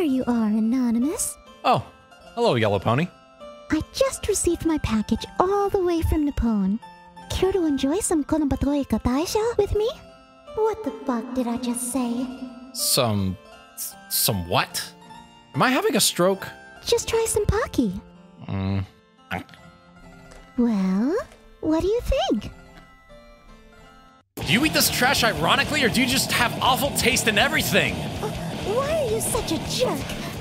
There you are, Anonymous. Oh, hello, Yellow Pony. I just received my package all the way from Nippon. Care to enjoy some Konobatoika Daisha with me? What the fuck did I just say? Some. some what? Am I having a stroke? Just try some Pocky. Mm. Well, what do you think? Do you eat this trash ironically, or do you just have awful taste in everything? Uh, why are you such a jerk?